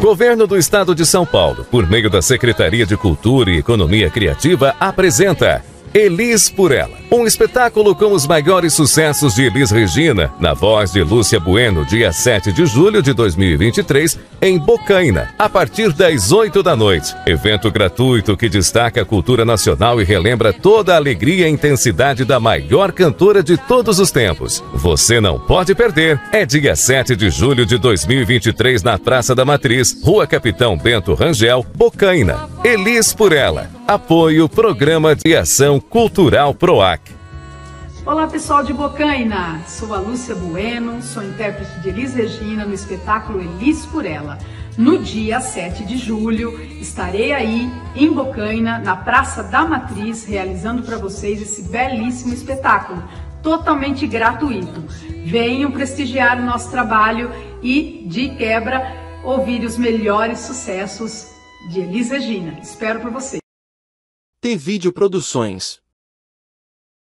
Governo do Estado de São Paulo, por meio da Secretaria de Cultura e Economia Criativa, apresenta Elis por Ela. Um espetáculo com os maiores sucessos de Elis Regina, na voz de Lúcia Bueno, dia 7 de julho de 2023, em Bocaina, a partir das 8 da noite. Evento gratuito que destaca a cultura nacional e relembra toda a alegria e intensidade da maior cantora de todos os tempos. Você não pode perder. É dia 7 de julho de 2023 na Praça da Matriz, Rua Capitão Bento Rangel, Bocaina. Elis por Ela. Apoio Programa de Ação Cultural PROAC. Olá pessoal de Bocaina, sou a Lúcia Bueno, sou intérprete de Elis Regina no espetáculo Elis por Ela. No dia 7 de julho estarei aí em Bocaina, na Praça da Matriz, realizando para vocês esse belíssimo espetáculo, totalmente gratuito. Venham prestigiar o nosso trabalho e, de quebra, ouvir os melhores sucessos de Elis Regina. Espero por vocês. T-Vídeo Produções